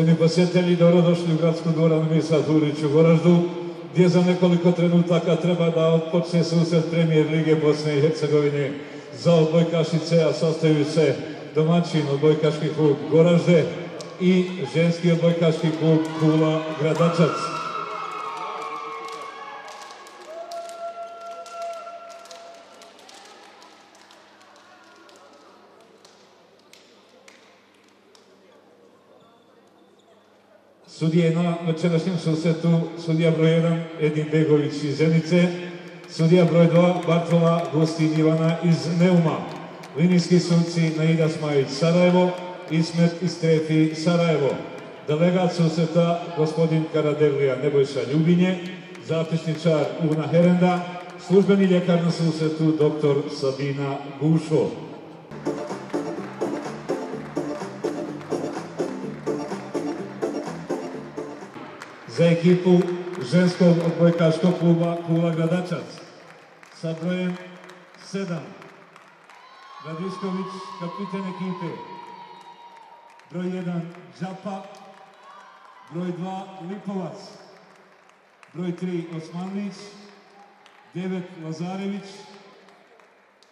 Cijeni posjetitelji, dobrodošli u gradsku dvoranu Misa Turić u Goraždu, gdje za nekoliko trenutaka treba da odpočne susret premijer Lige Bosne i Hercegovine za odbojkašice, a sastaju se domaćin odbojkaški klub Goražde i ženski odbojkaški klub Kula Gradačac. Sudije na večerašnjem susretu, sudija broj 1 Edin Begović iz Zenice, sudija broj 2 Bartola Gostin Ivana iz Neuma, linijski suci Naida Smajić Sarajevo, Ismet Istrefi Sarajevo, delegat susreta gospodin Karadelija Nebojša Ljubinje, zapisničar Una Herenda, službeni ljekar na susretu dr. Sabina Gušo. Za ekipu ženskog odbojkaškog kluba Kula Gradačac sa brojem 7. Radišković, kapiten ekipe. Broj 1 Đapa, broj 2 Lipovac, broj 3 Osmanlić, 9 Lazarević,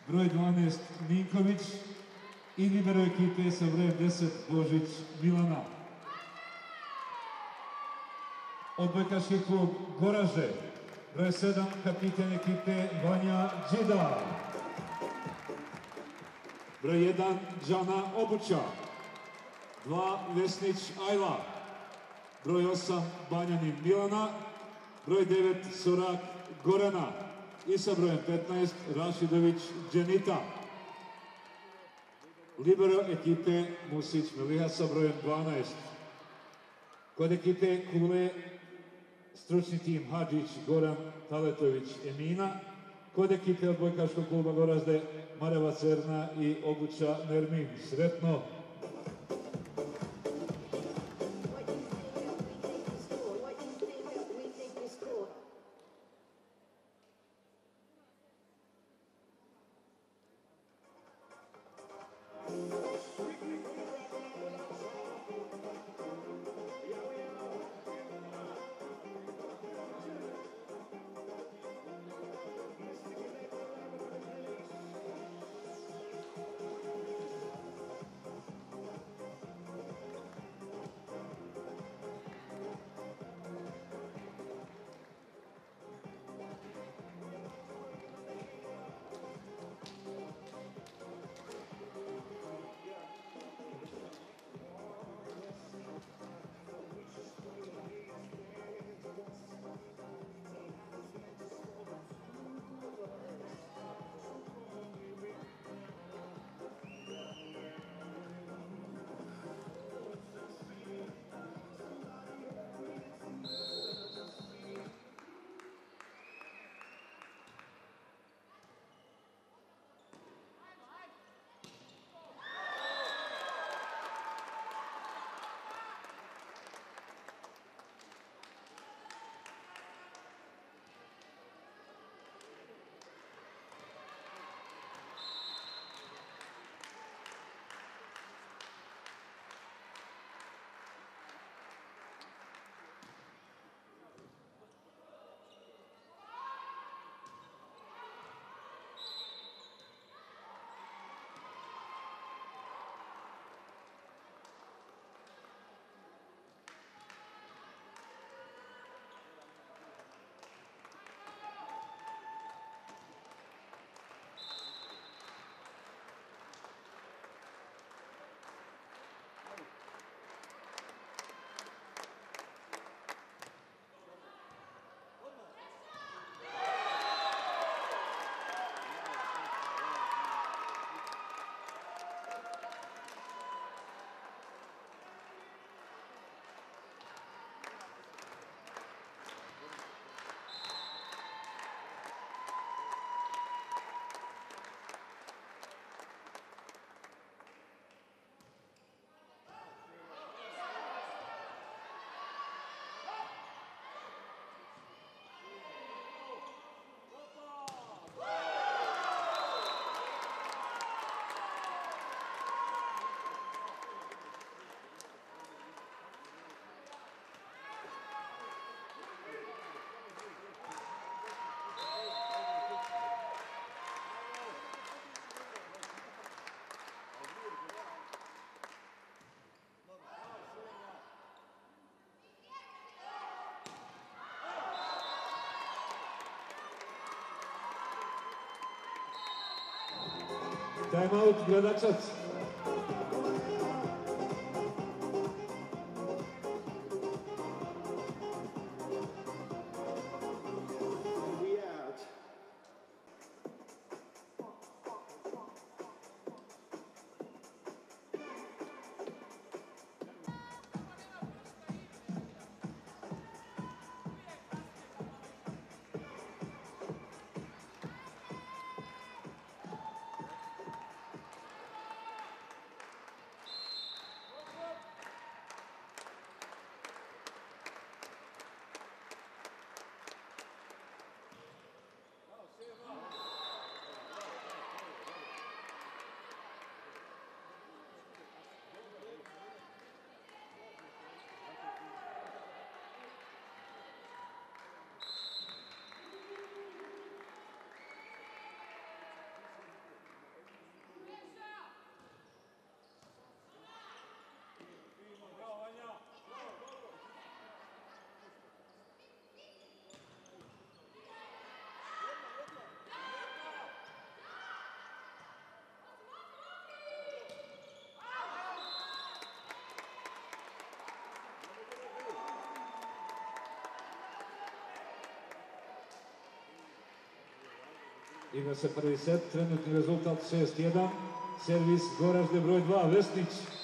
broj 12 Ninković i libero ekipe sa brojem 10 Božić Milana. Odbojkaški klub Goraže, broj 7, kapiten ekipe Vanja Đida. Broj 1, Đana Obuća. 2, Vesnić Ajla. Broj 8, Banjanin Milana. Broj 9, Sorak Gorana. I sa brojem 15, Rašidović Dženita. Libero ekipe Musić Meliha sa brojem 12. Kod ekipe Kule stručni tim Hadžić, Goran Taletović, Emina, kod ekipe odbojkaškog kluba Gorazde Mareva Cerna i Obuća Nermin. Sretno! Time out, Игра да се први сет, тренутни резултат 6-1, сервис Гораш број 2, Вестич.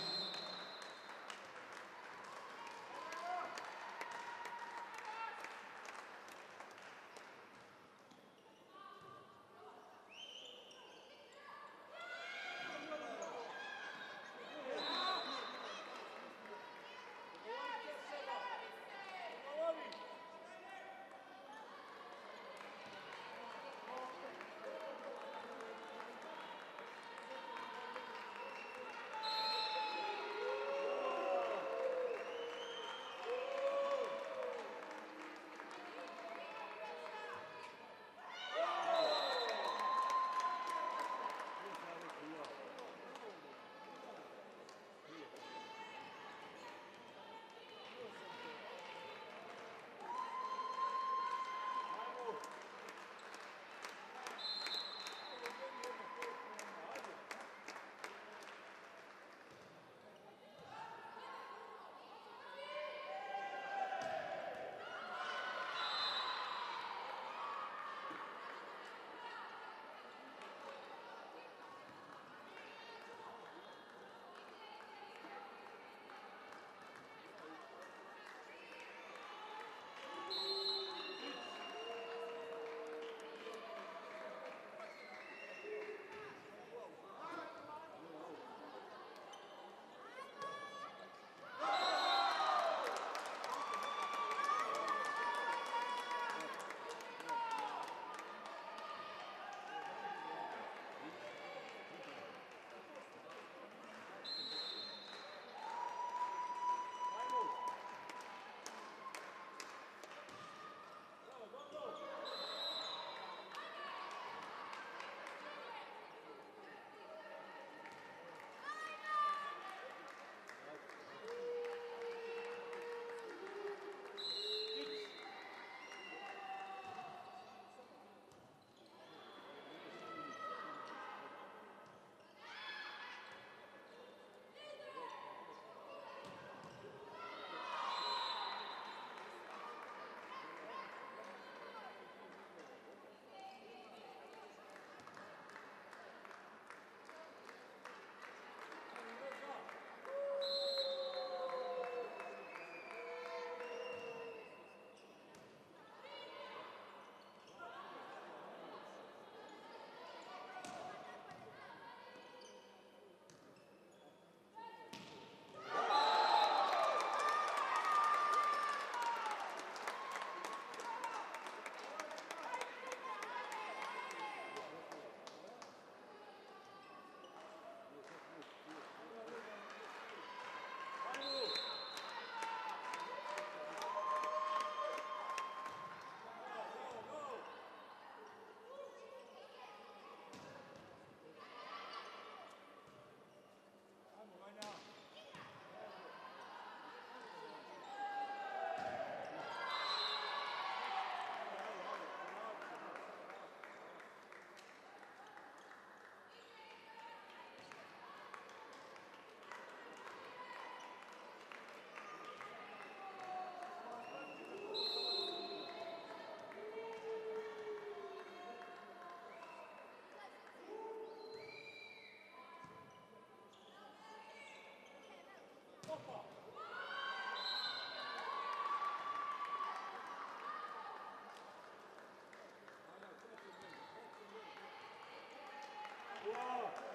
Time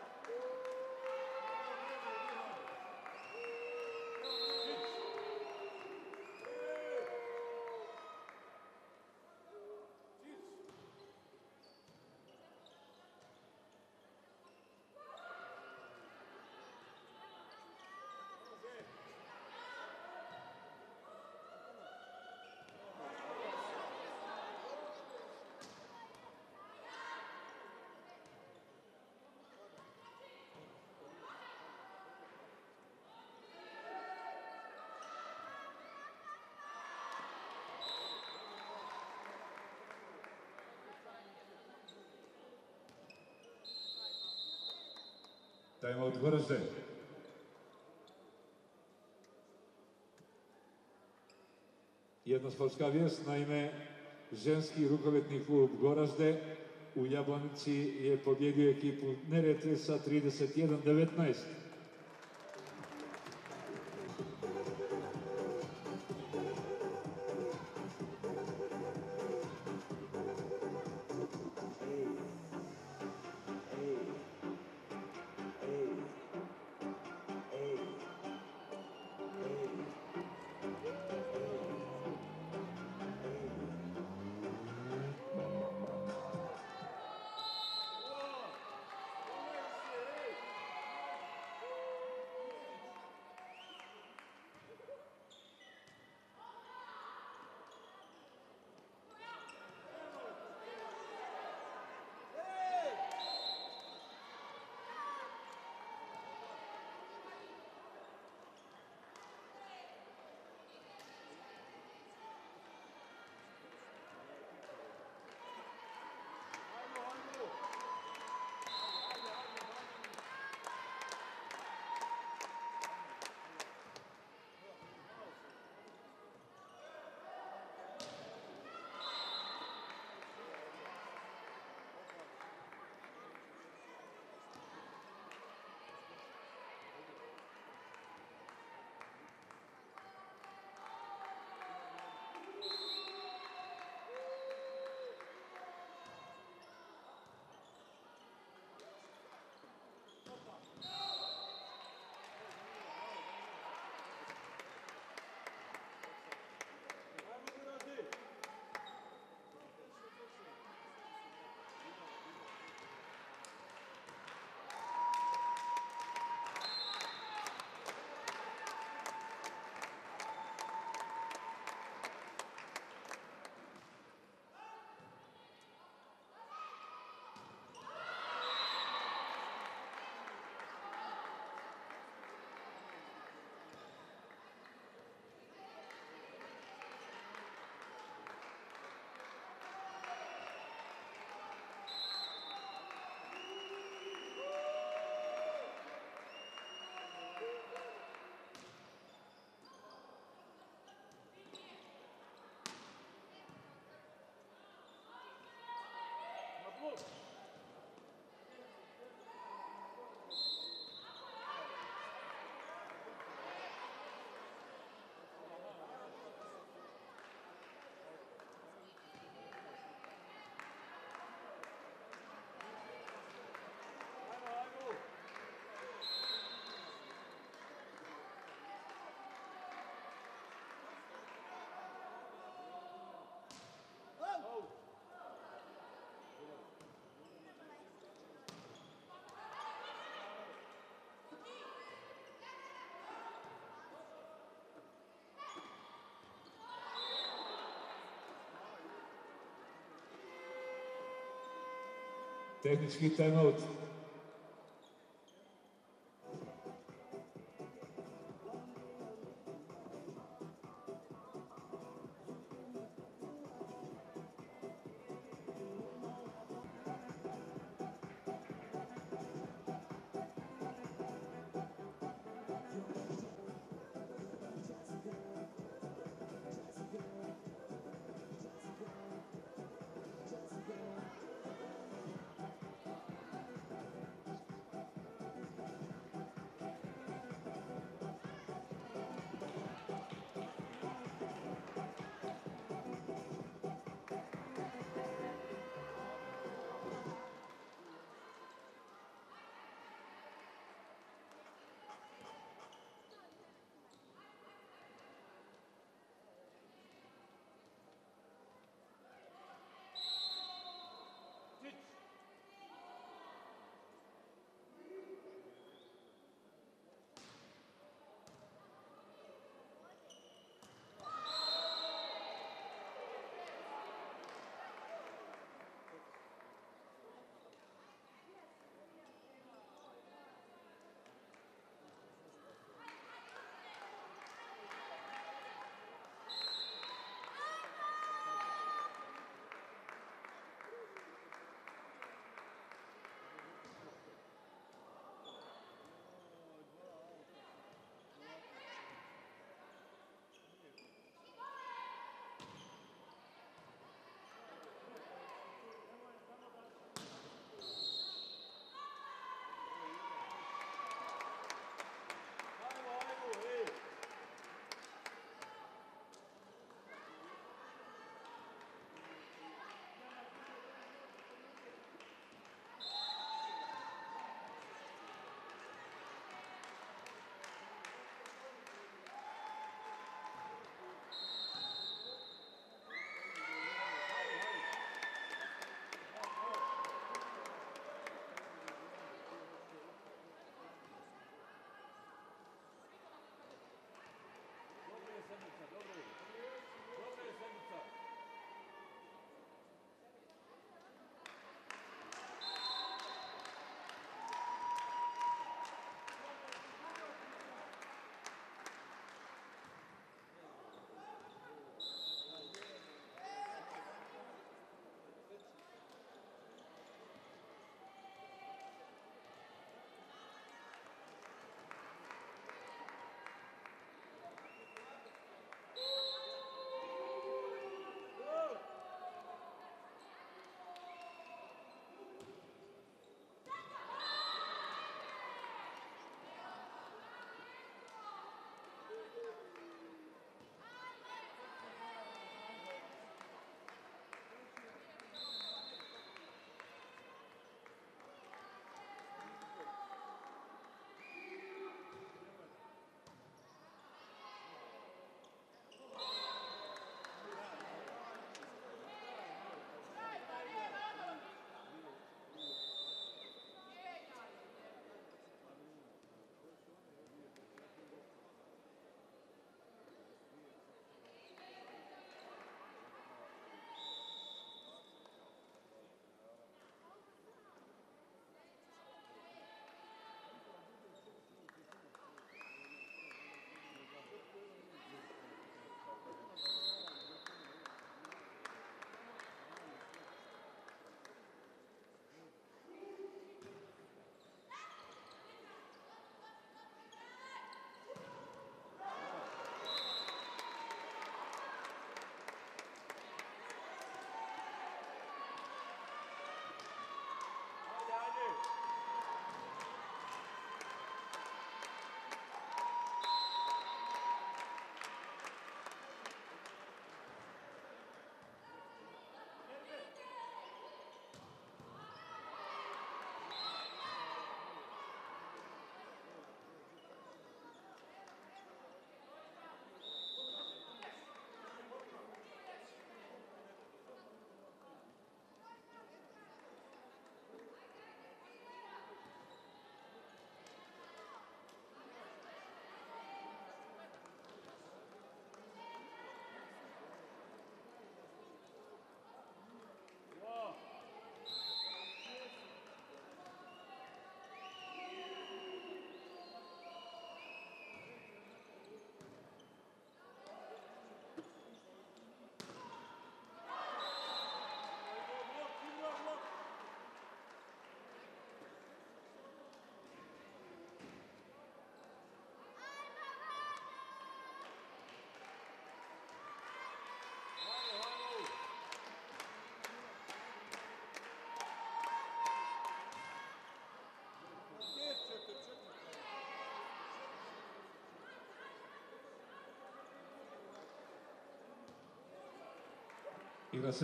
out Goražde. Jedna sportska vijest, naime, ženski rukometni klub Goražde u Jablanici je pobjedio ekipu Neretve sa 31-19. Vamos! Tehnički timeout. Igra se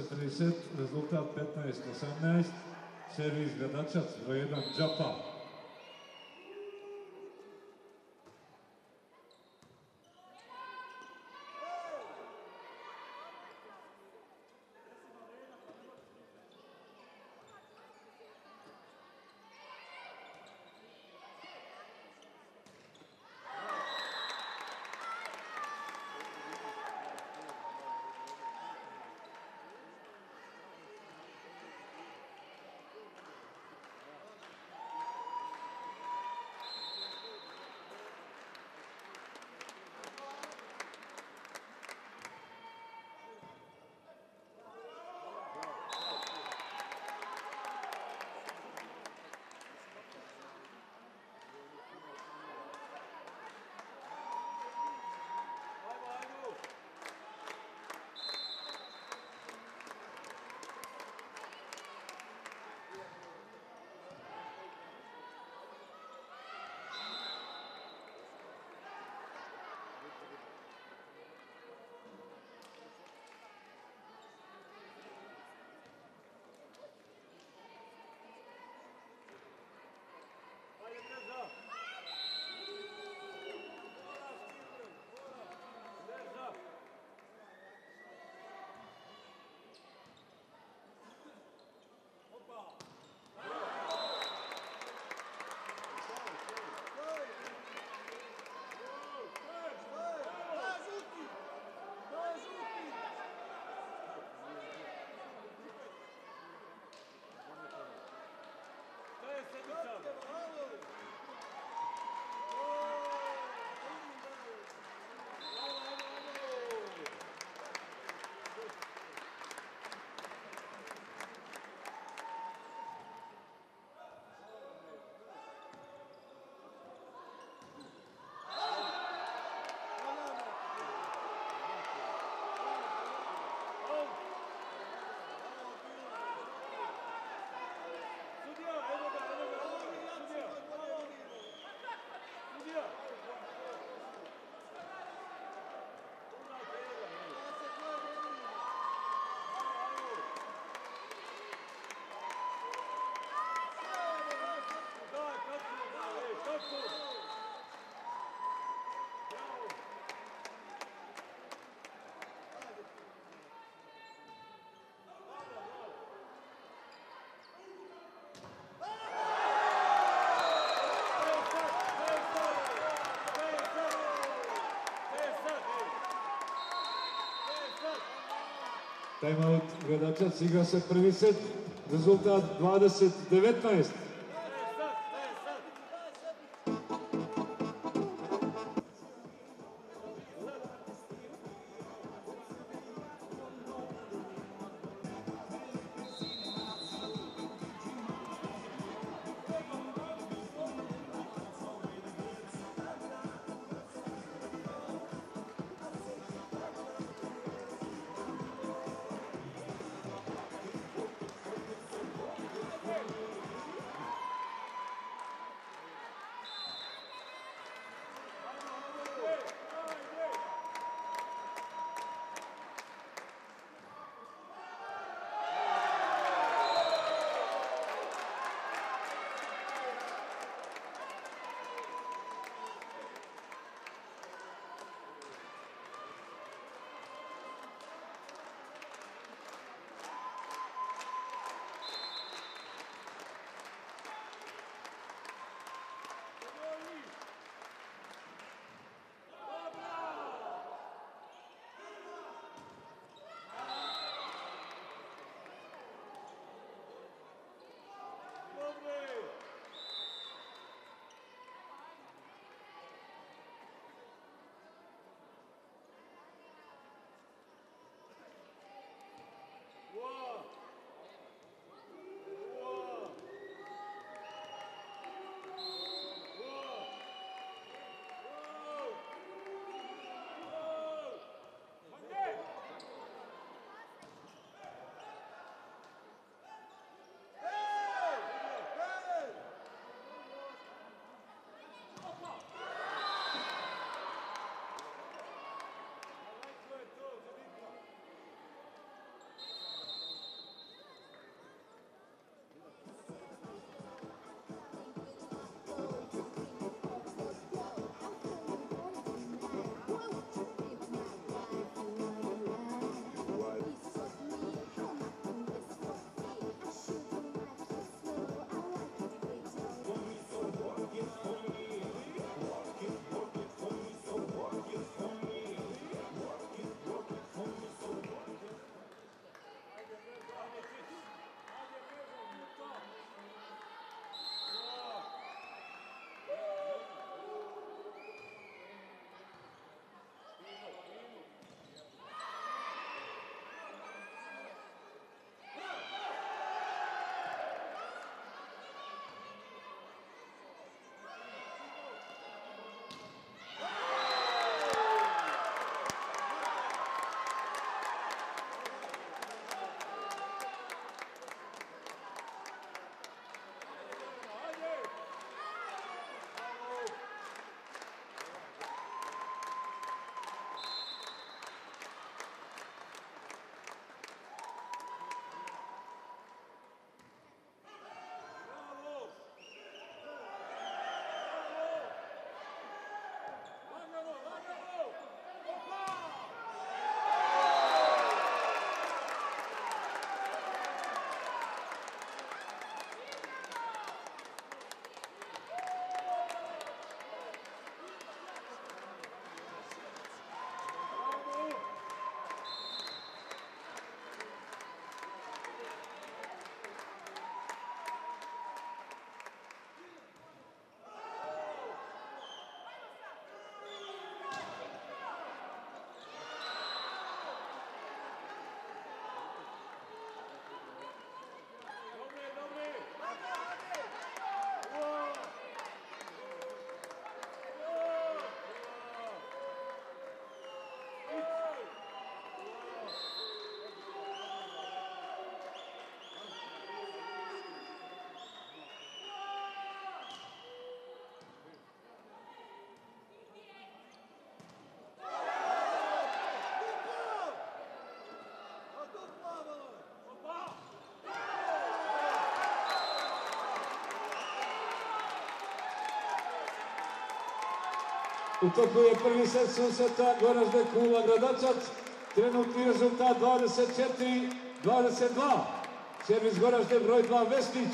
prvi set, rezultat 15-18. Servis Gradačac, broj 1, Džapa. Тајмаут, гледача, сега се први сет, резултат 20-19. Утекува први сет со сета Горажде Кула. Тренутни резултат 24-22. Сервис Горажде број 2 Веснич.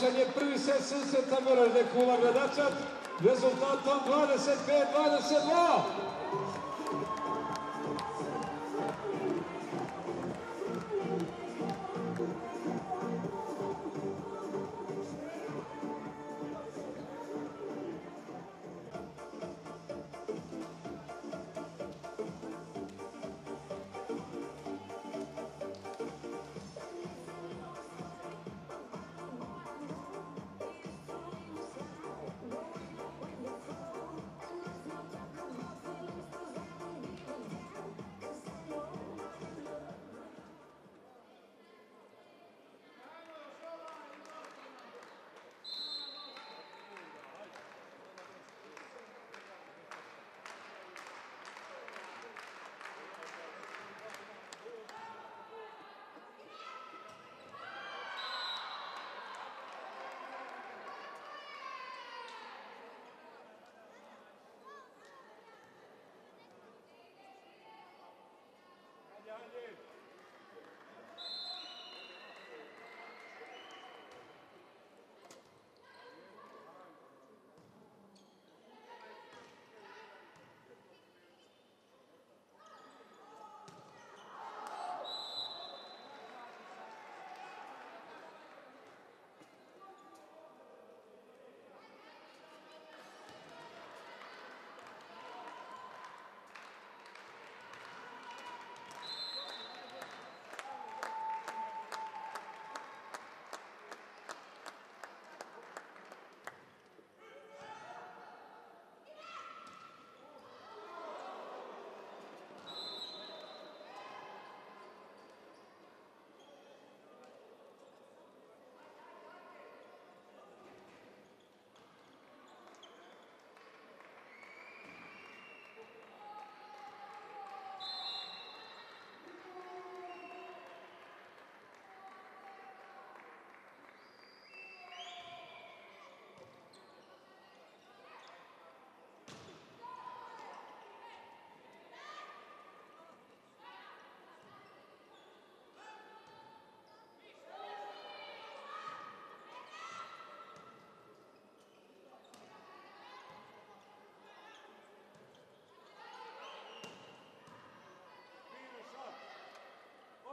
Završen je prvi set susreta Goražde Kula Gradačac. Rezultatom 25-22. Grande!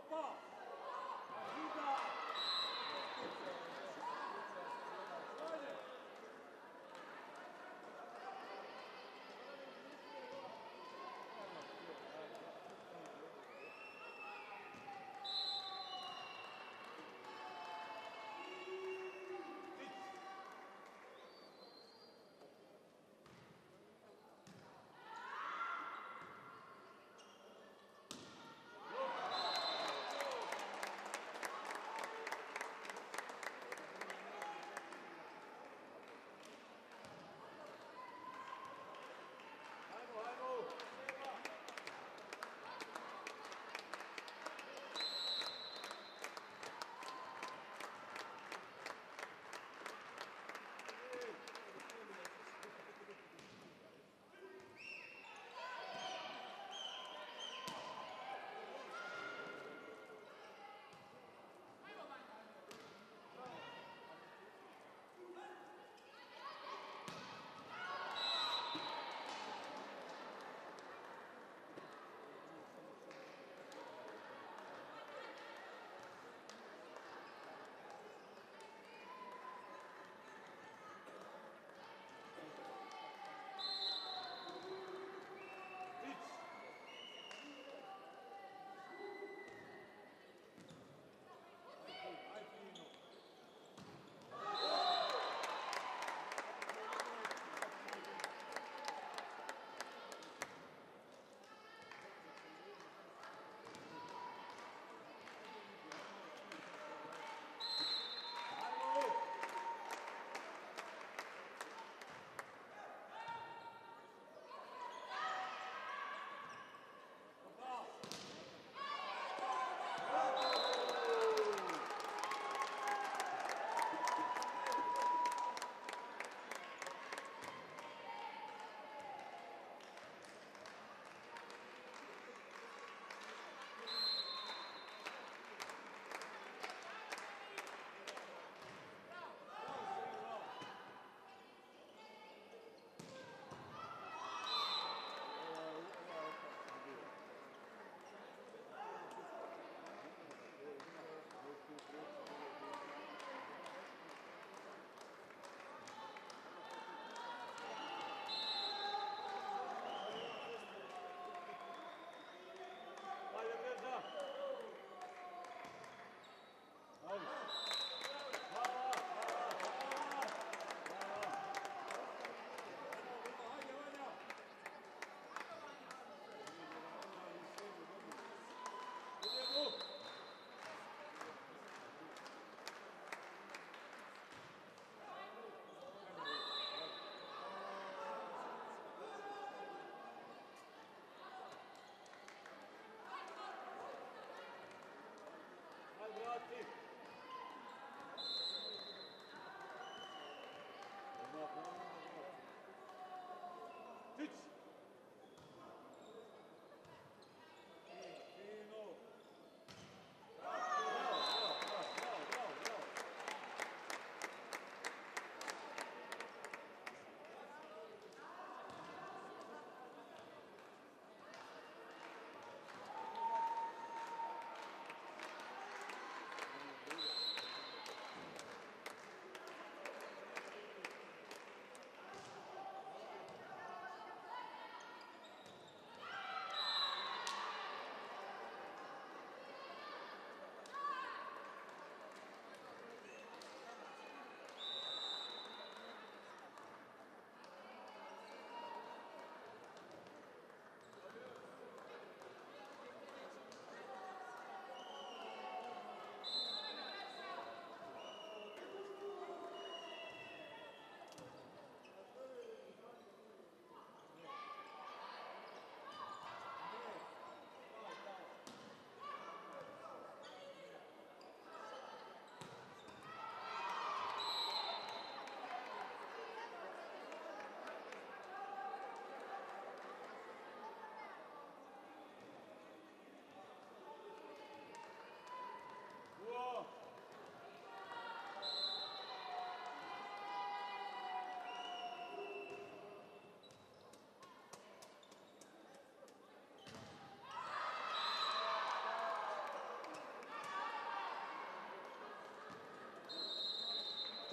Papa. Holland. Üç.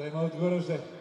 Time out Gorože. Ajmo,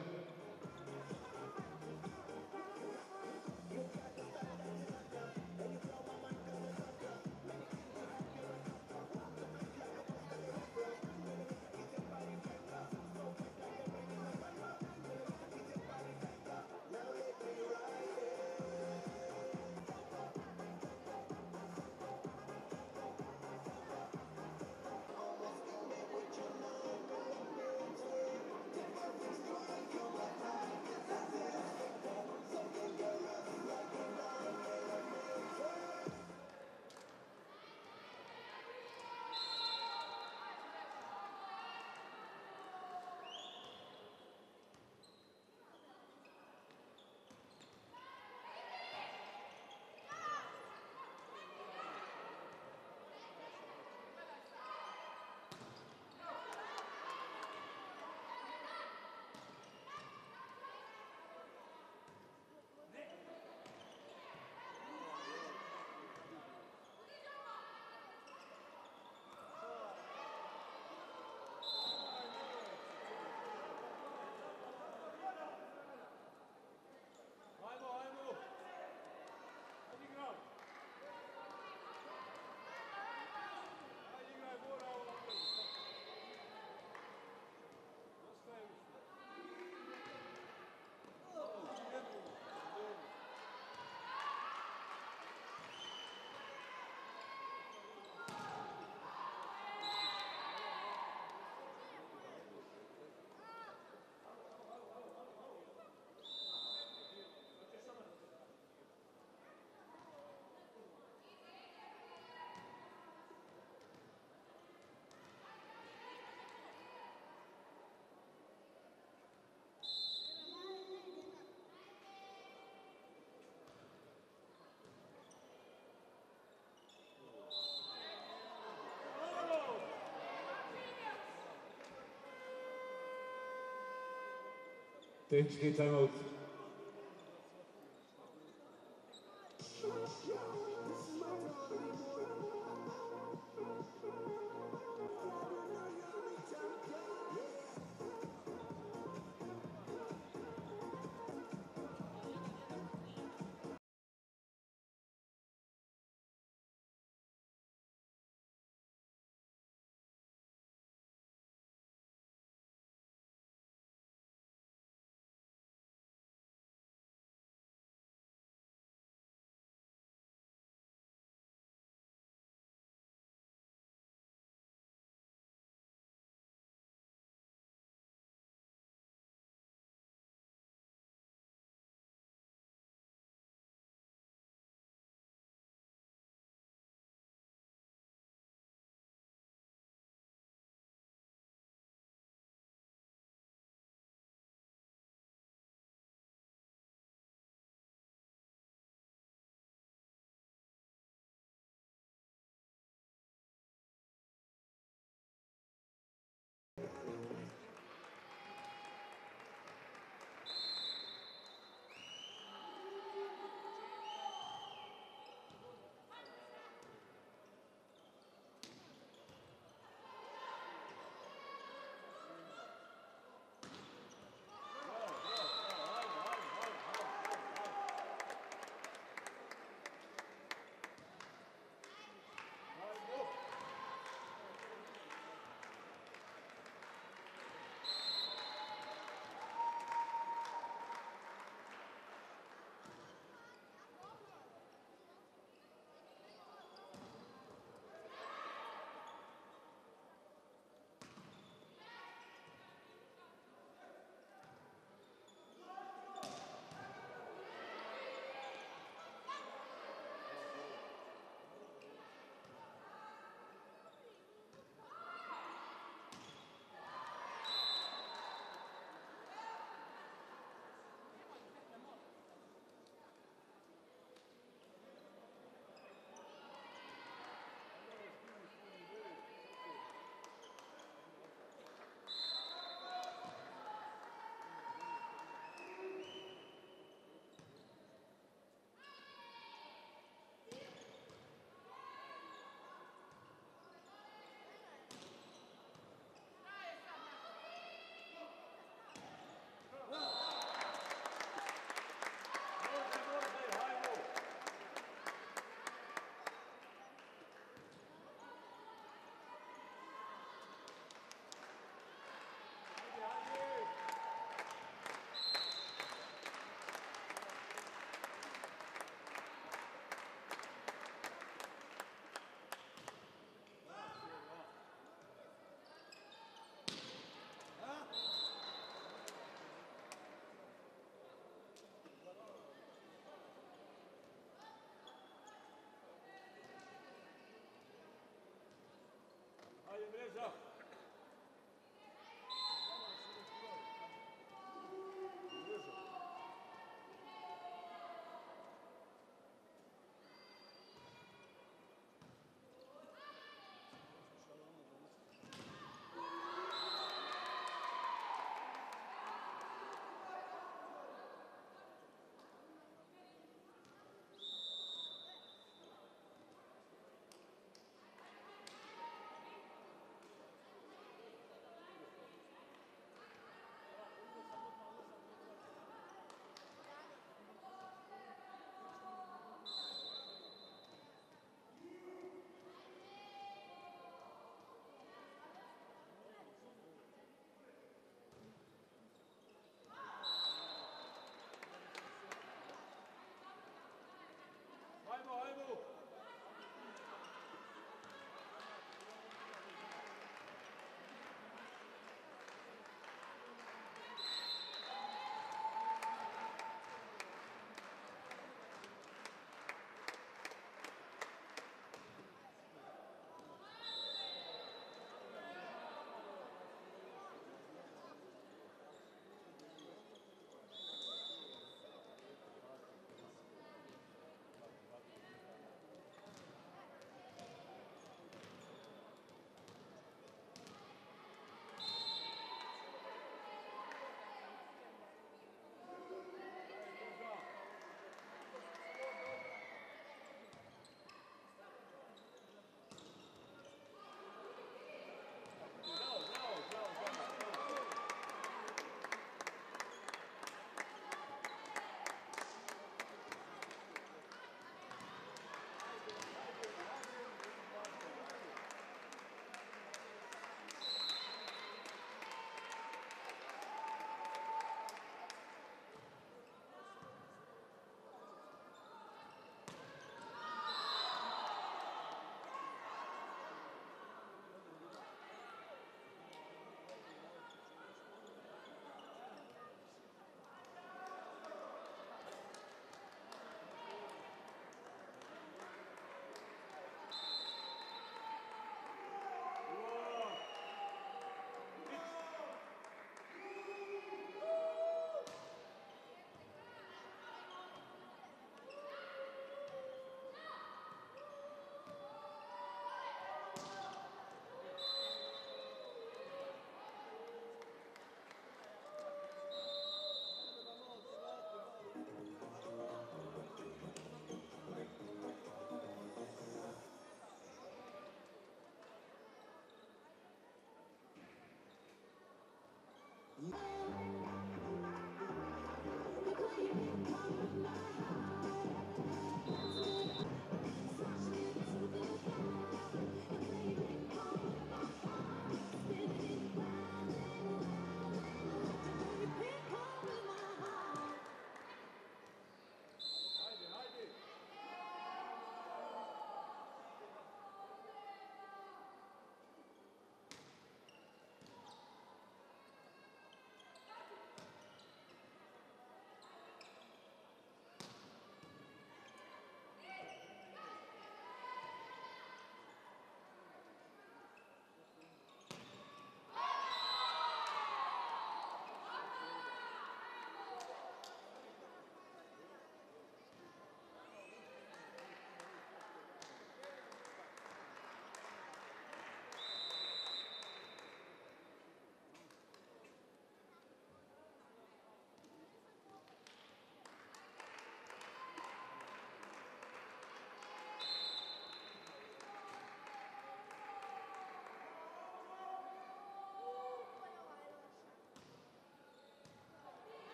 Tehnički time out.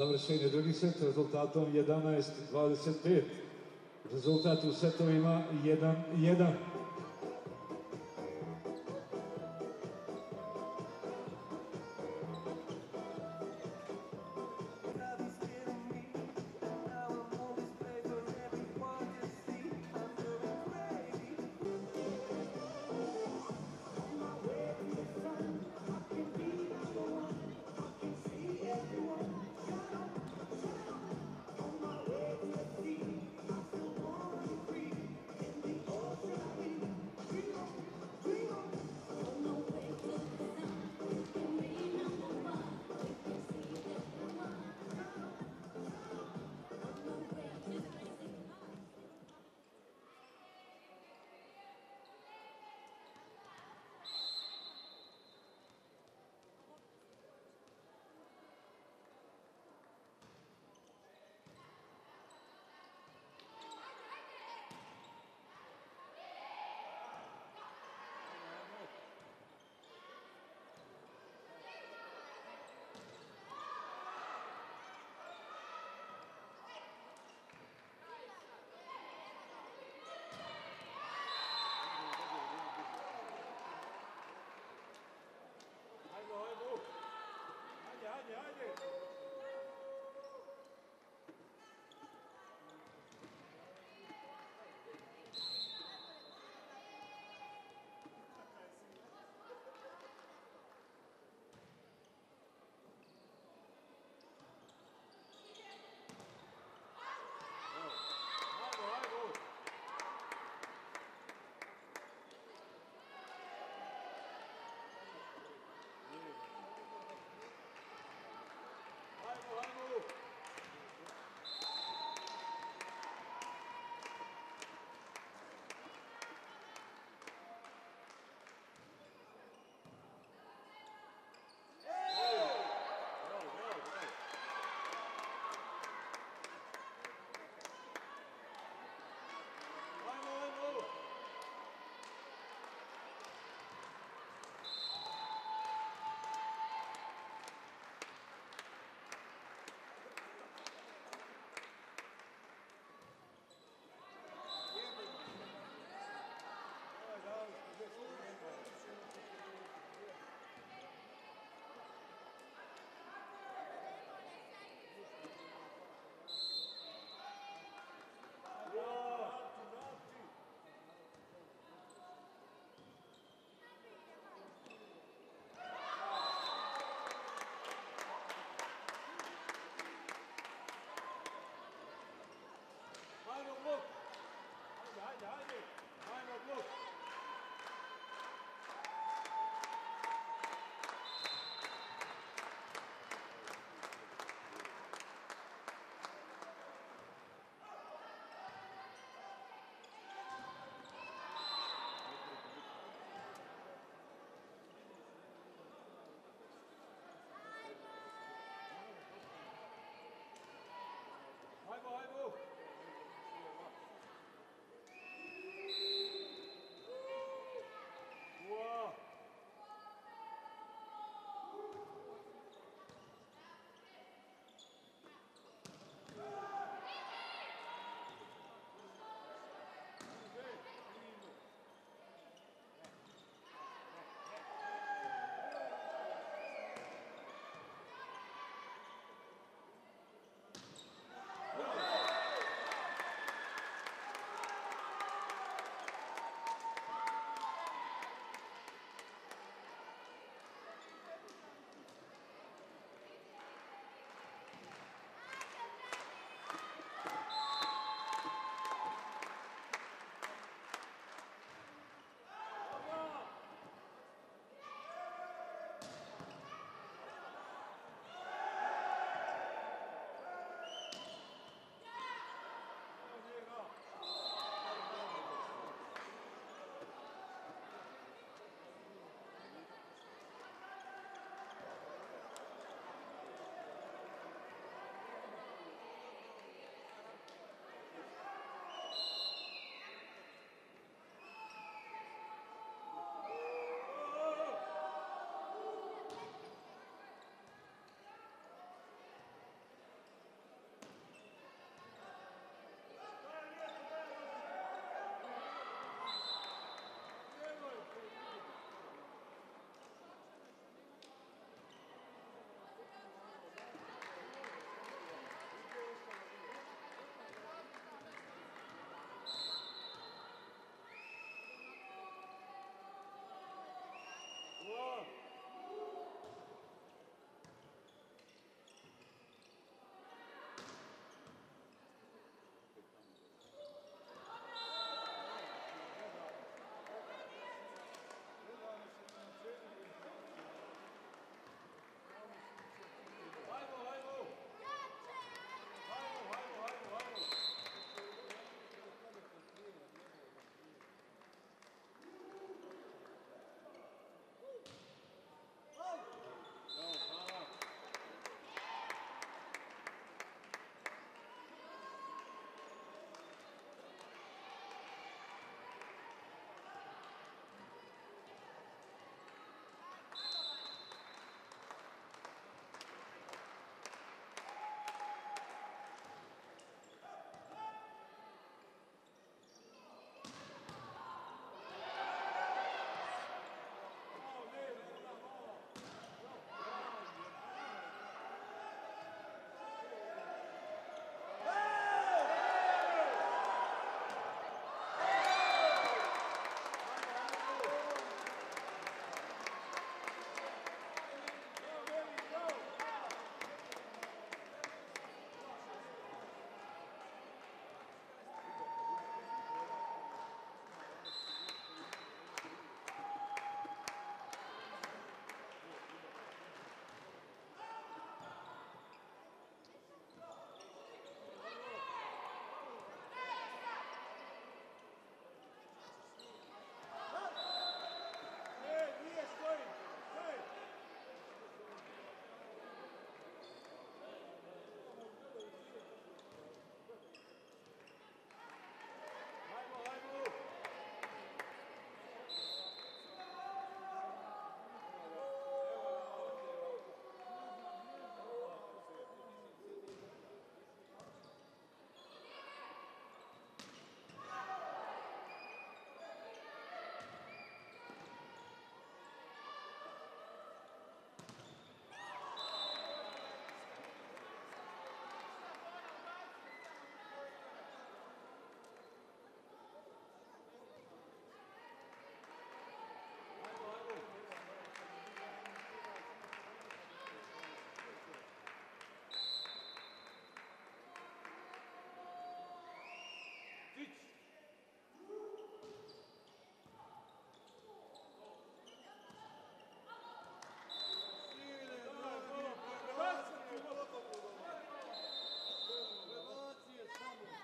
Završen je drugi set rezultatom 11-25. Rezultat u setovima 1-1.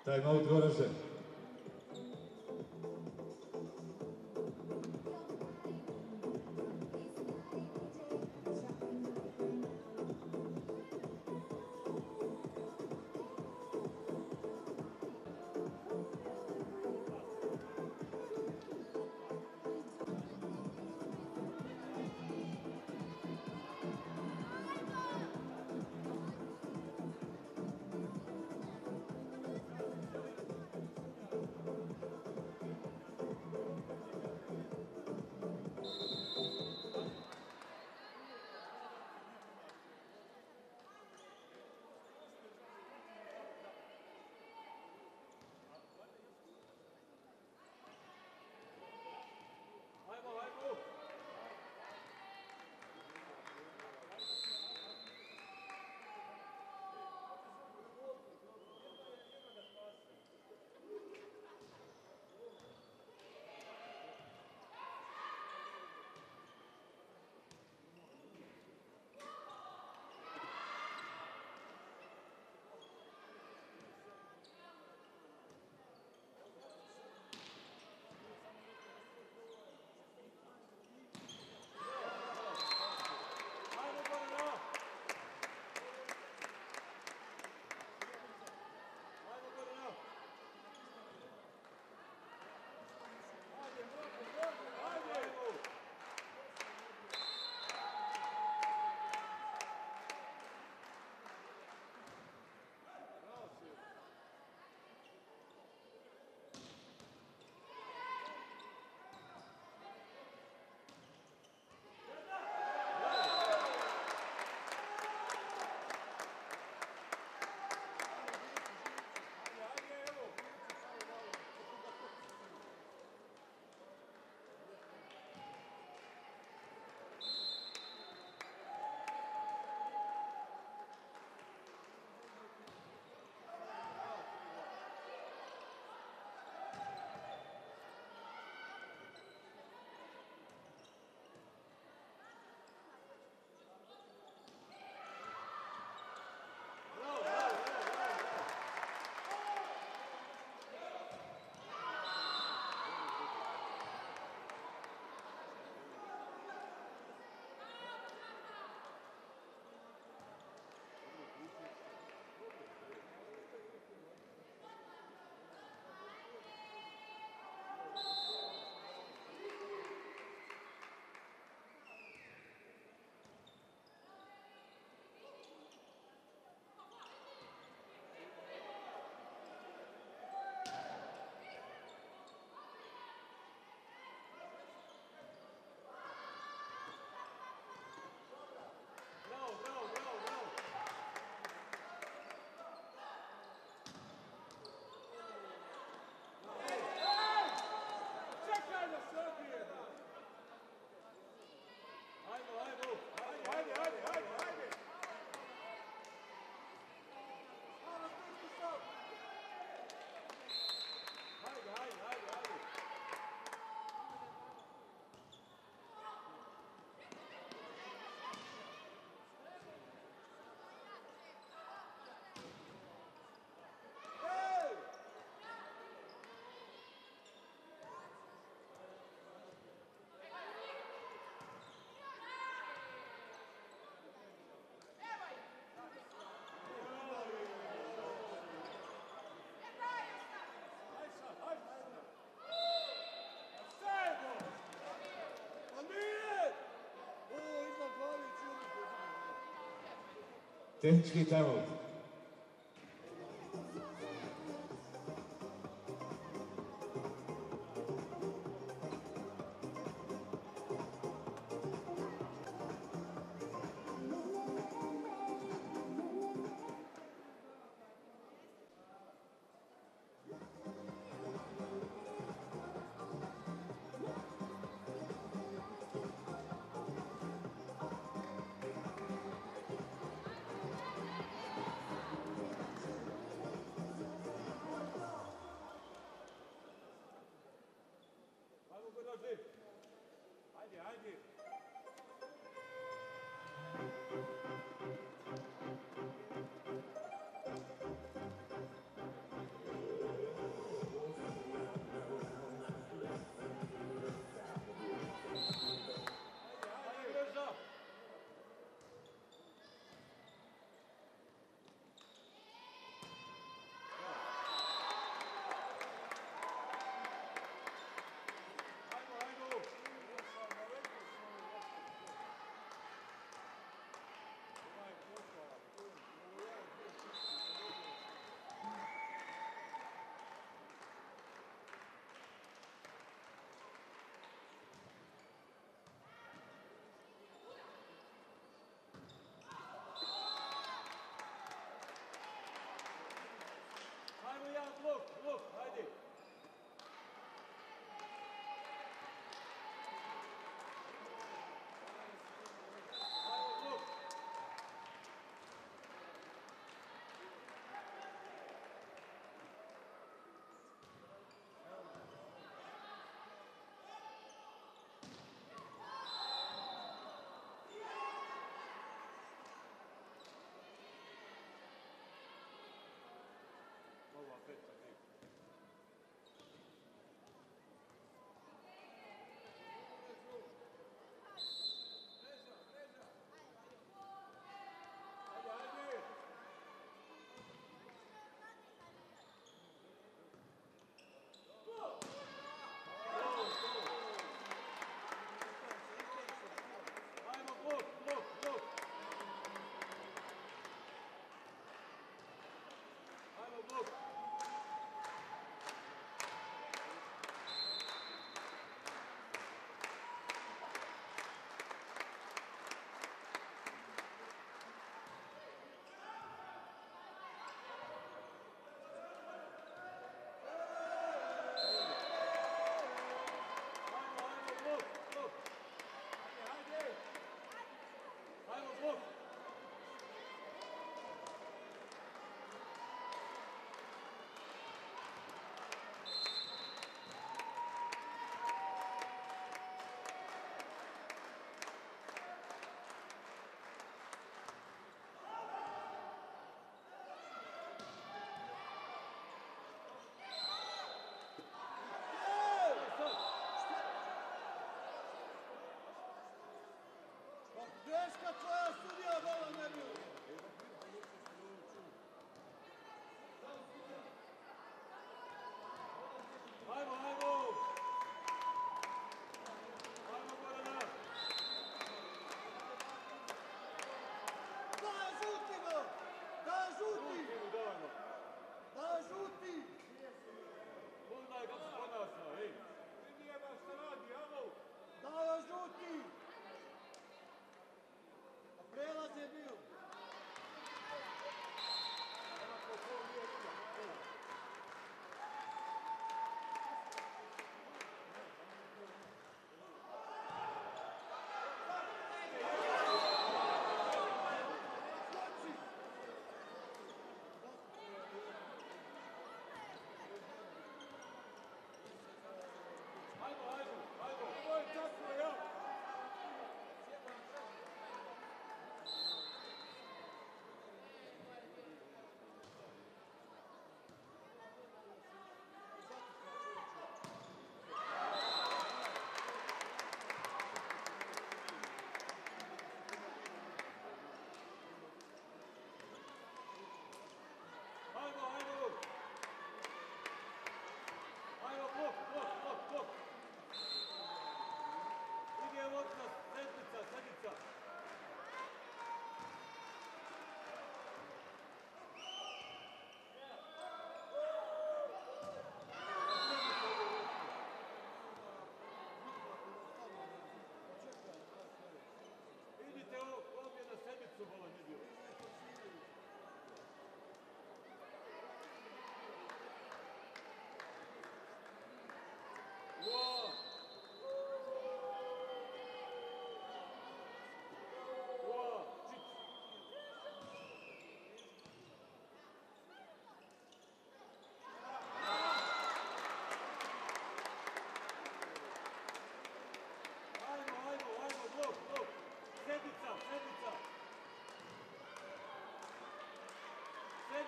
Time out Goraže. Tehnički time Greška tvoja sudija, vola ne bilo.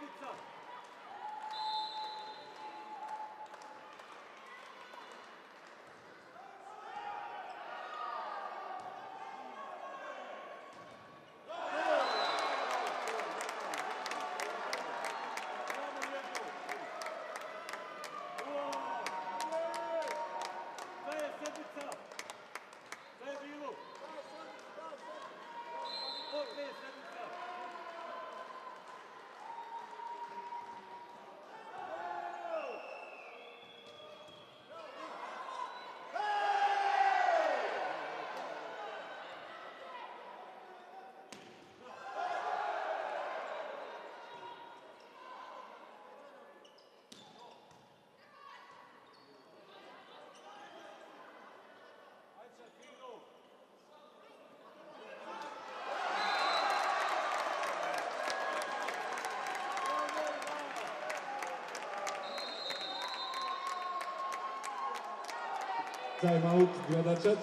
Lewica! Timeout, out Gradačac.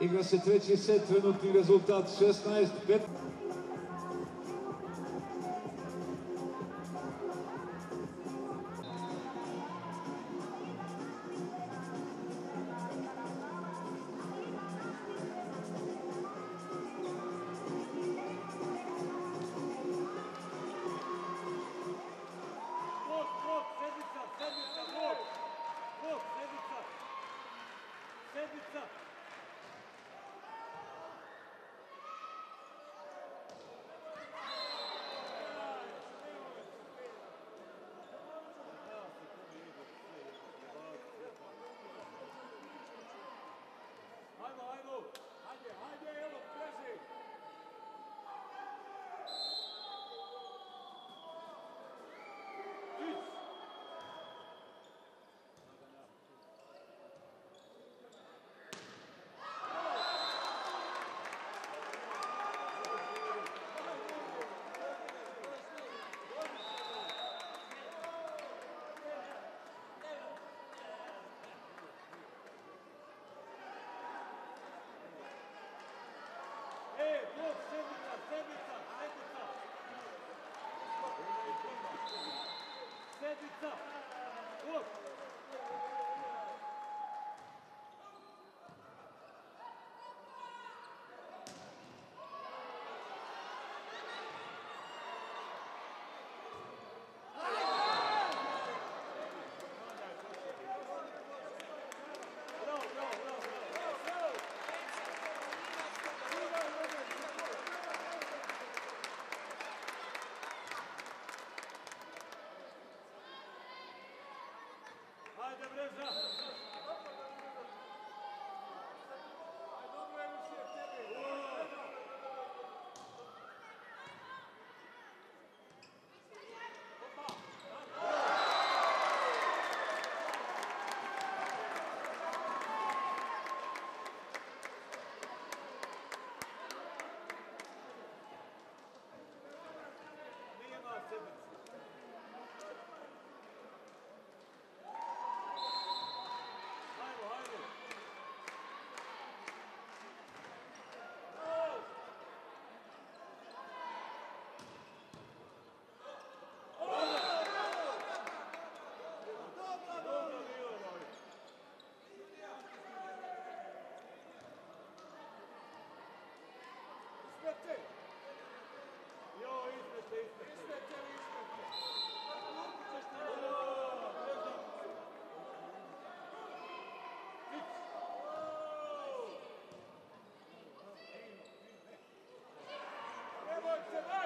Igra se treći set, trenutni rezultat 16-15. It's up. Come on.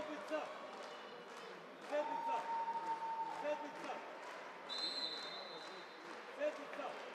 Sedmica! Sedmica! Sedmica! Sedmica!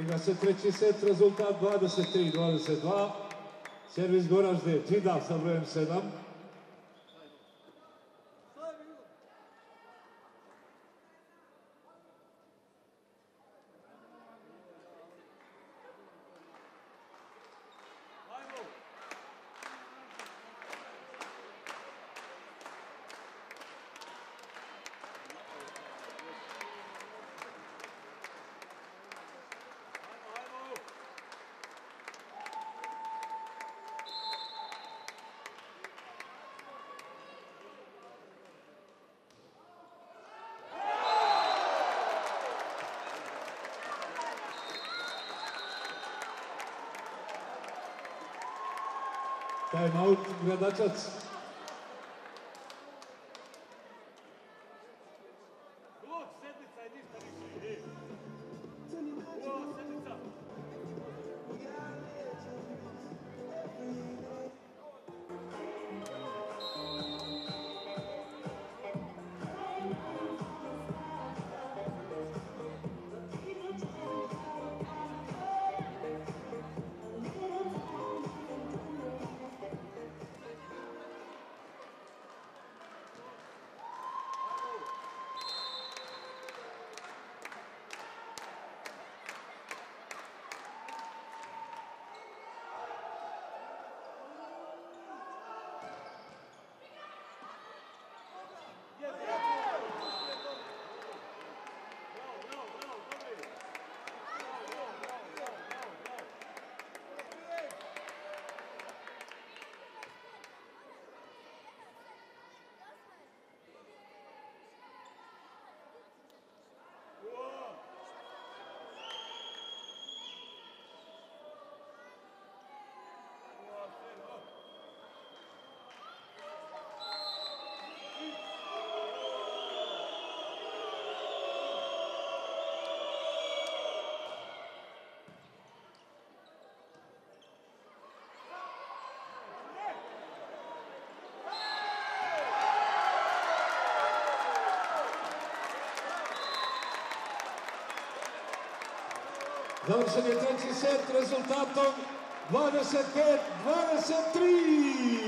Igra se treći set, rezultat 23-22. Servis Goražde, Džida sa brojem 7. Time out, Gradačac. Završen je treći set rezultatom 25-23.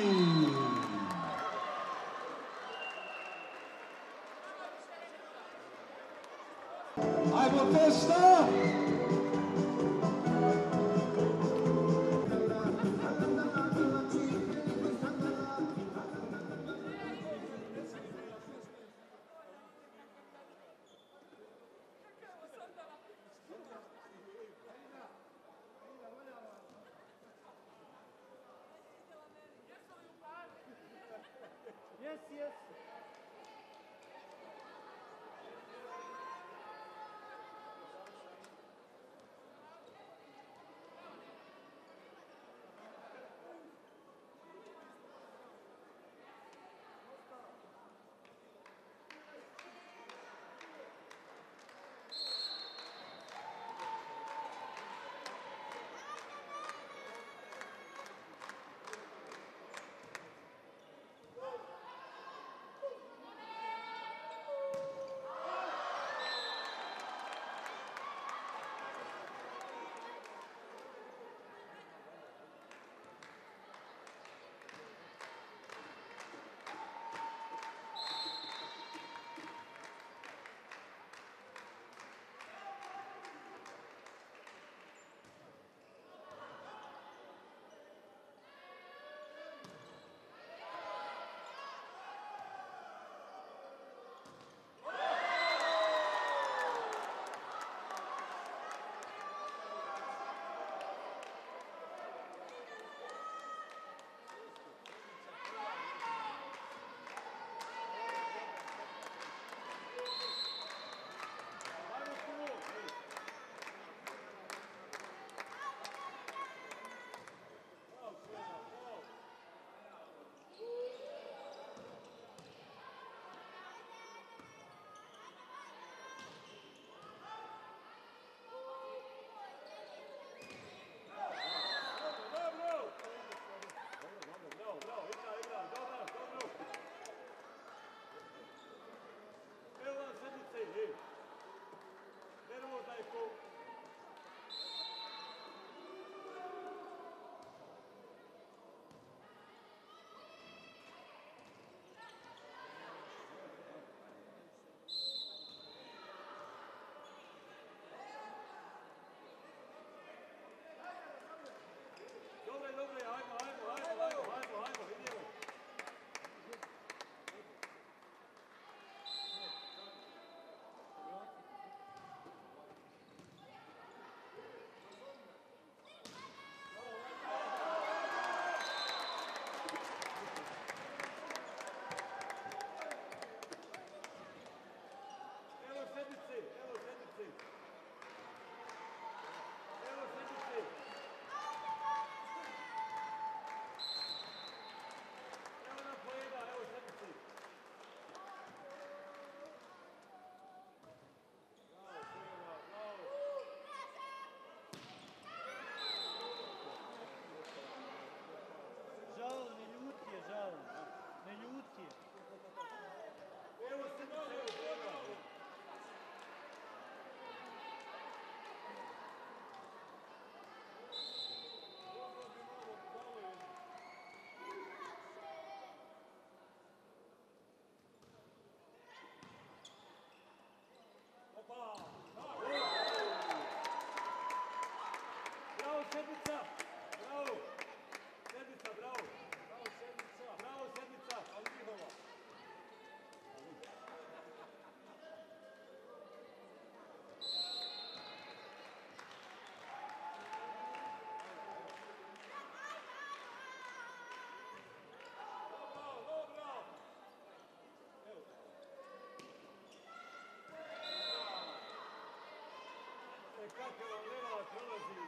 kako leva prolazi.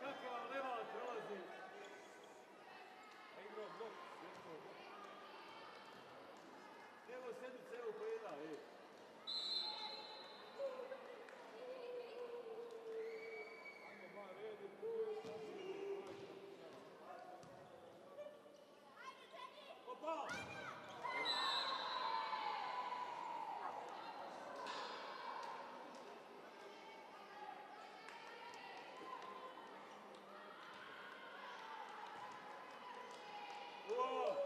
Kako leva prolazi. A igrao blok. Evo sedmice. Oh.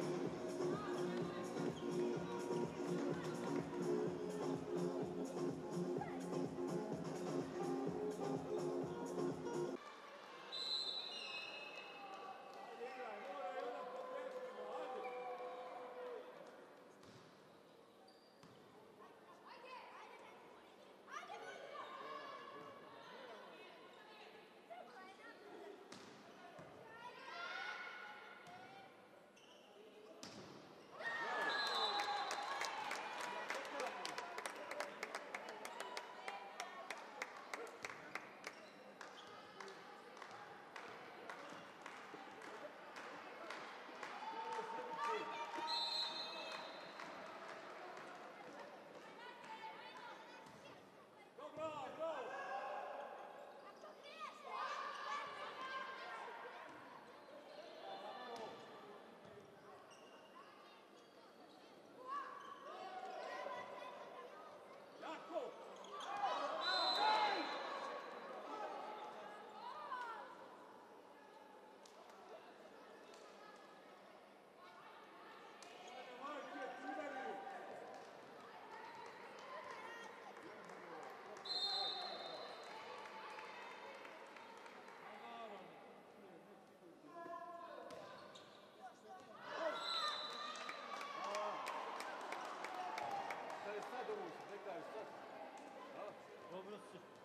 Wilson.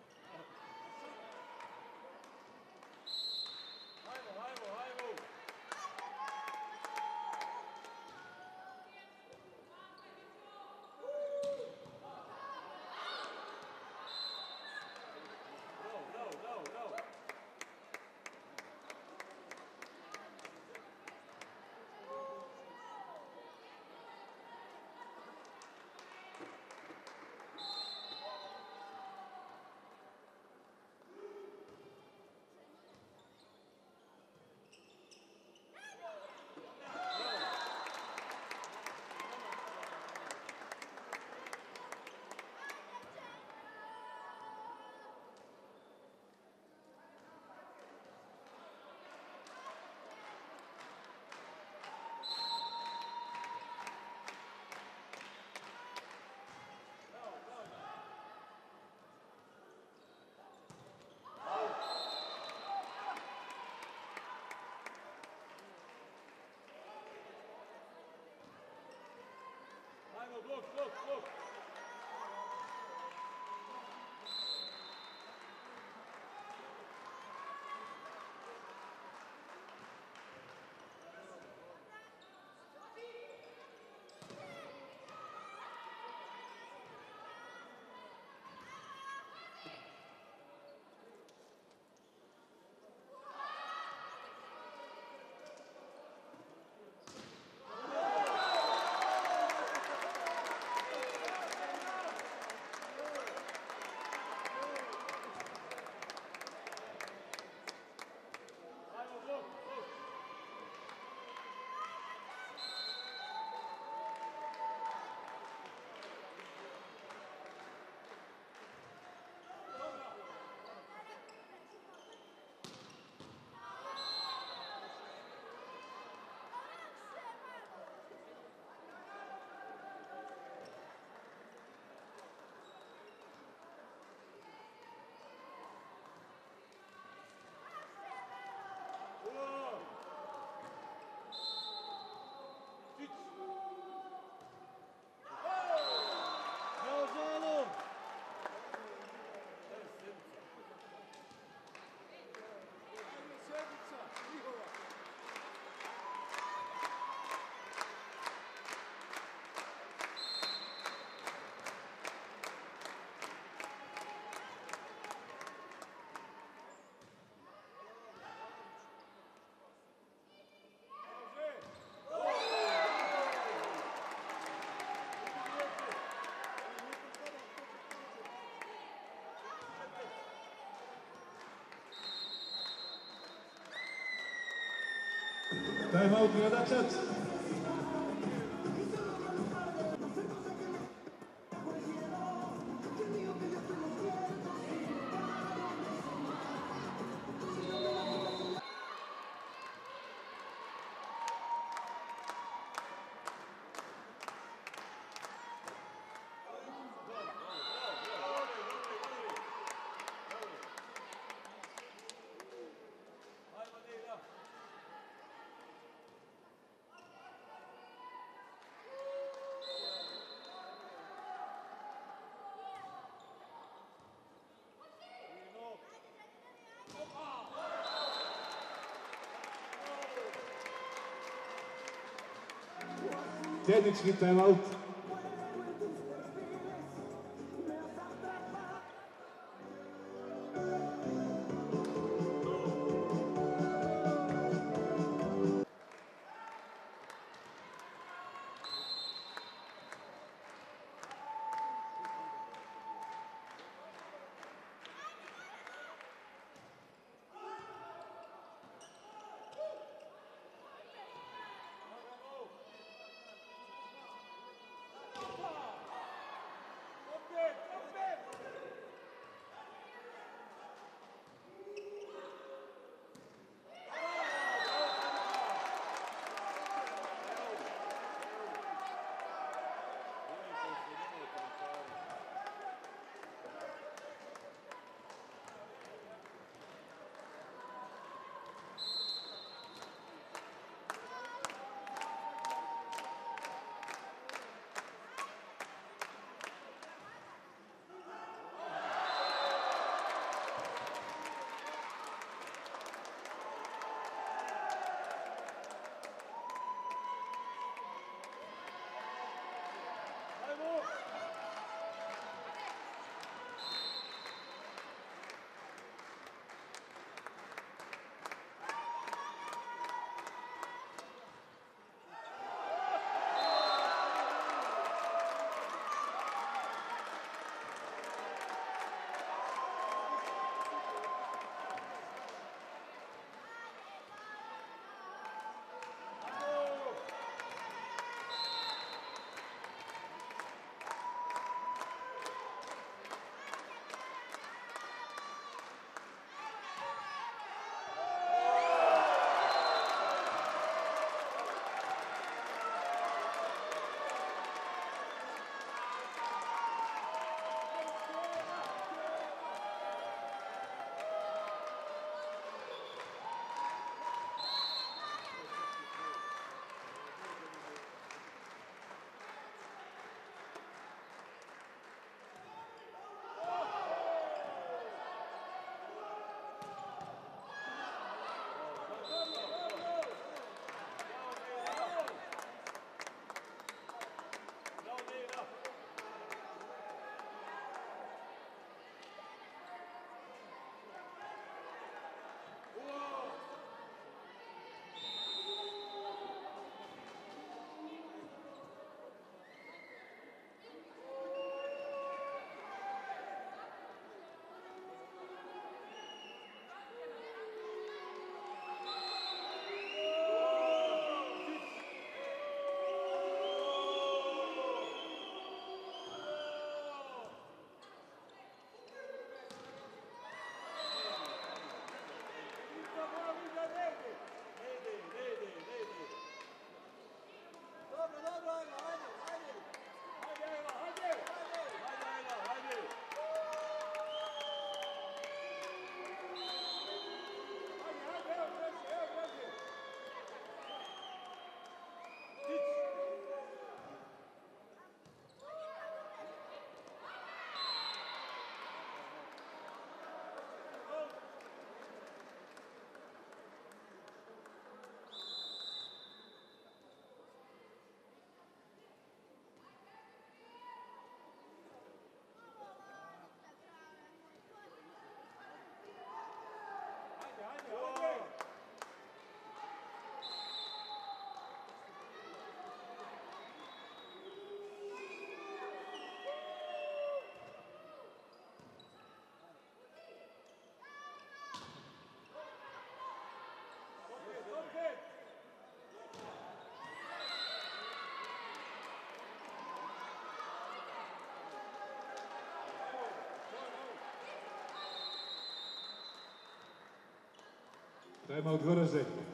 Hajmo, blok, blok, blok. Timeout Teddy Çiğitay Alt 아니야. Time out Goraže.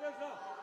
Zagreza!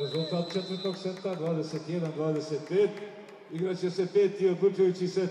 Rezultat četvrtog seta 21-25. Igraće se peti odlučujući set.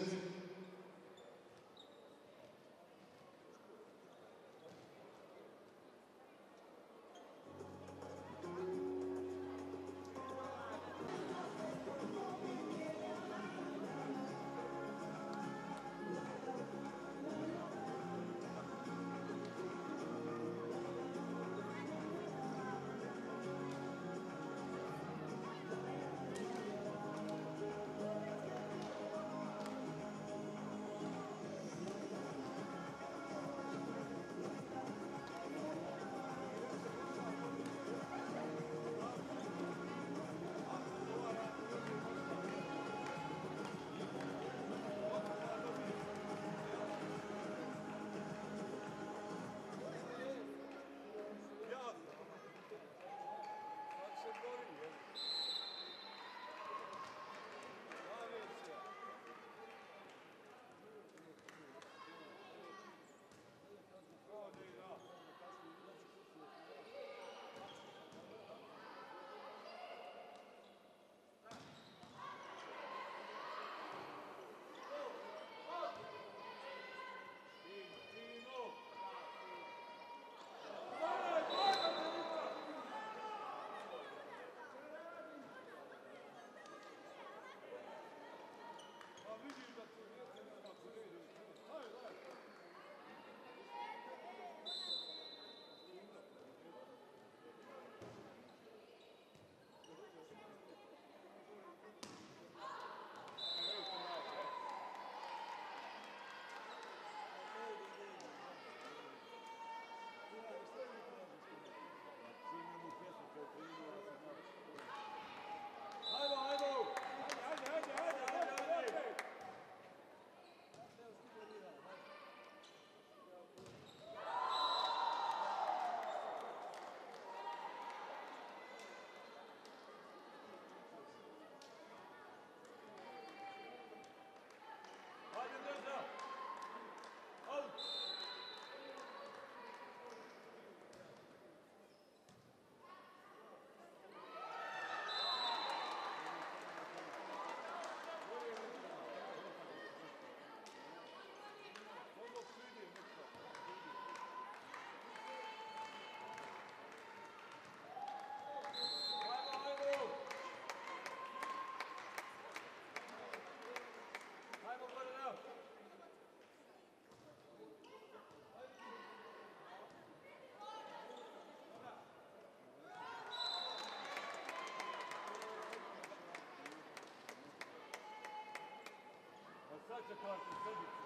such a contributor.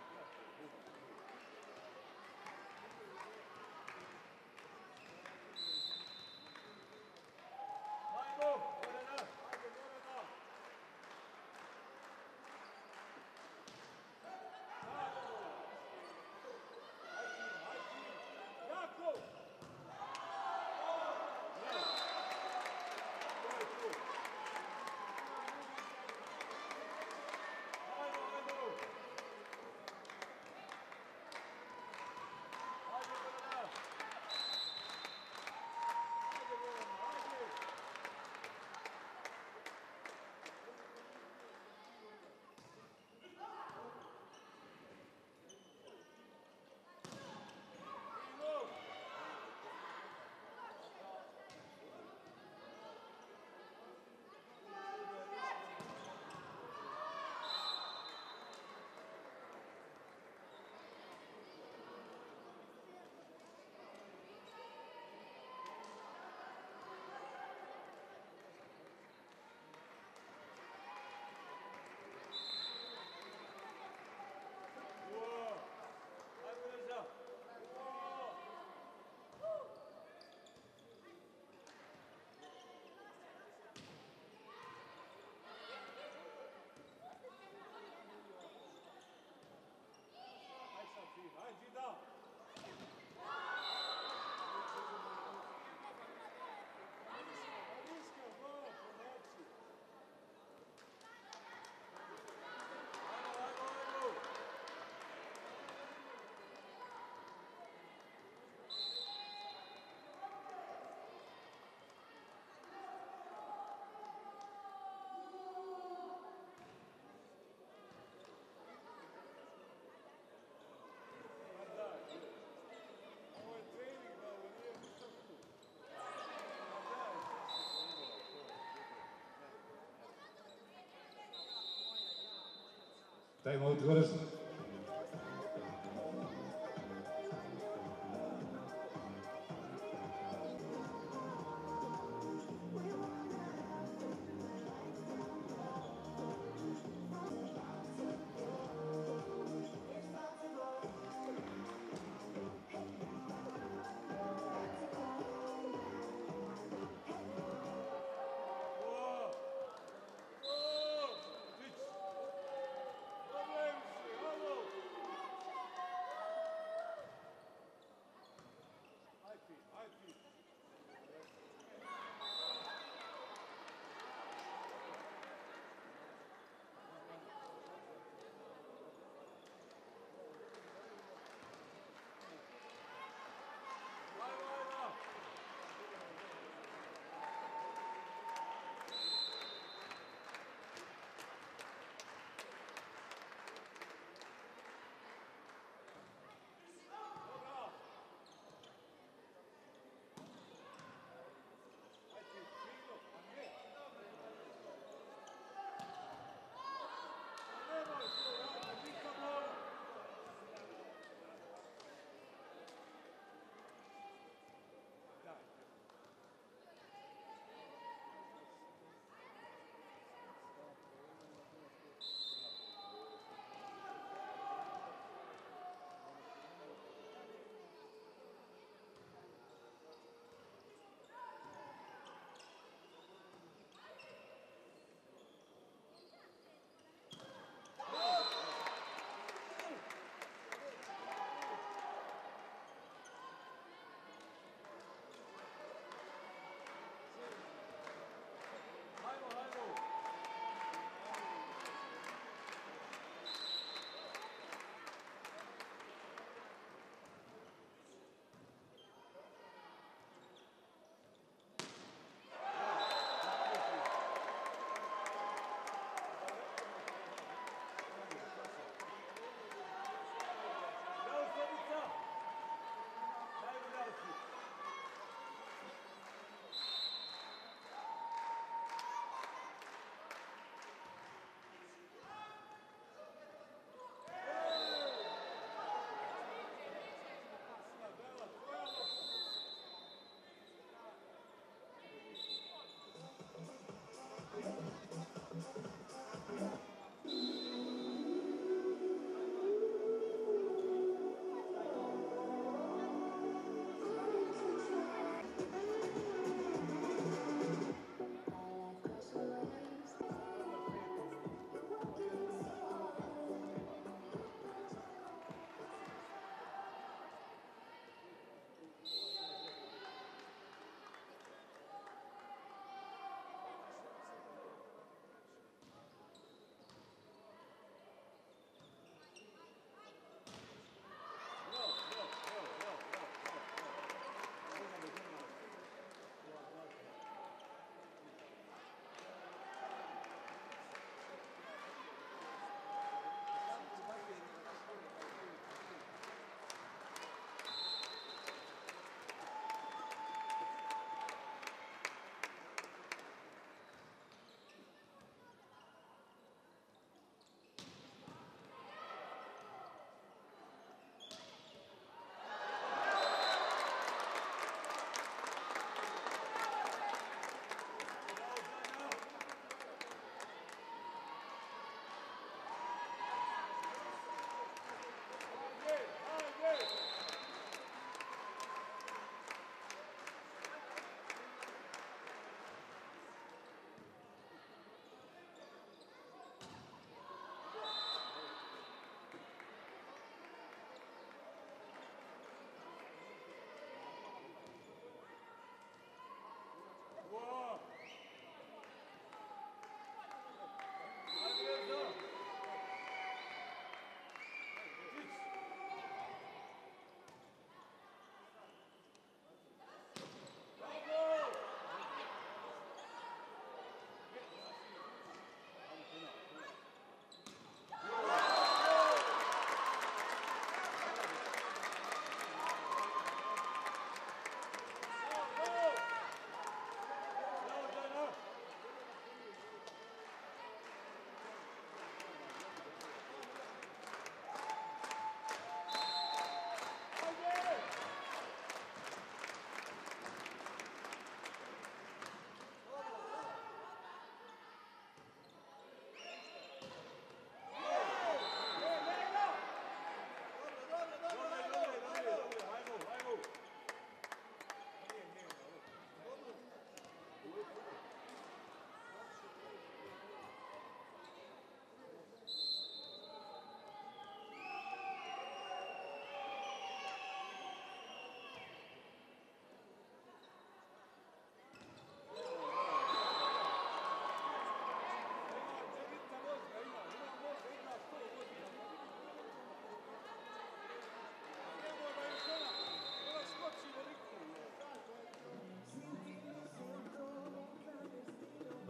我主要是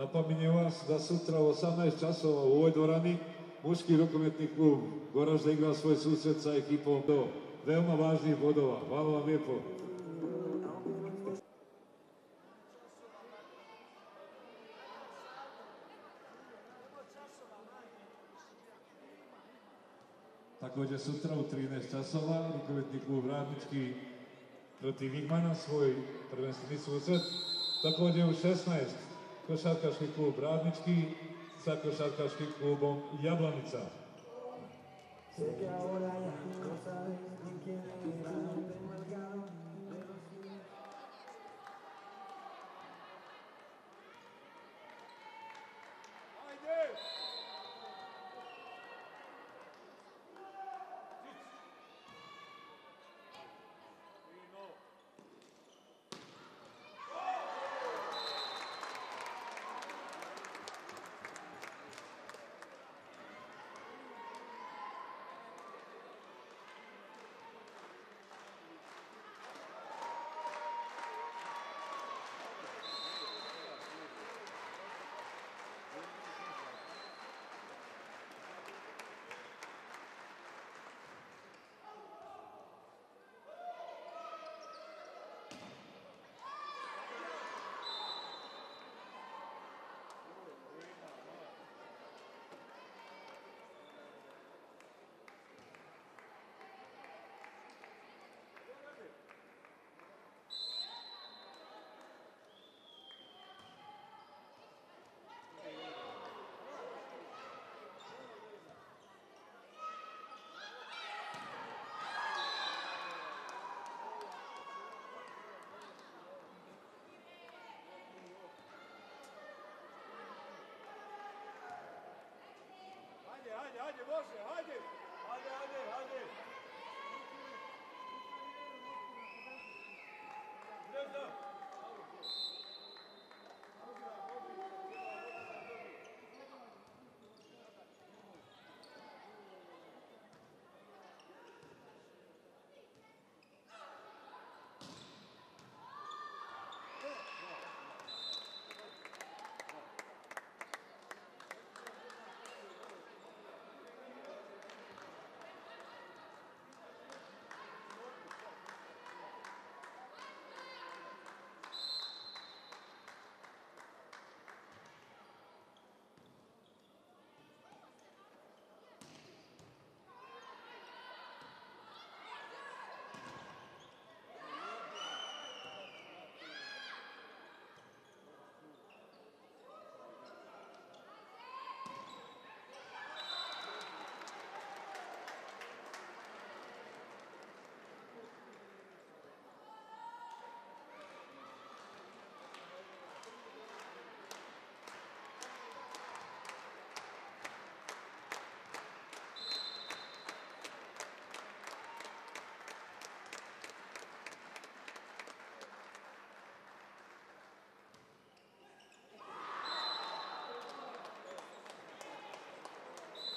Napominjem vas da sutra u 18 časova u ovoj dvorani muški rukometni klub Goražda igra svoj susret sa ekipom do veoma važnih bodova. Hvala vam lijepo. Također sutra u 13 časova rukometni klub Radnički protiv Igmana svoj prvenstveni susret. Također u 16 košarkaški klub Radnički sa košarkaškim klubom Jablanica. Hadi boş ver hadi. Hadi hadi hadi.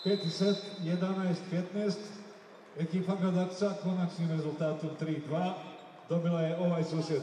Peti set, 11-15. Ekipa Gradakca konačnim rezultatom 3-2 dobila je ovaj susret.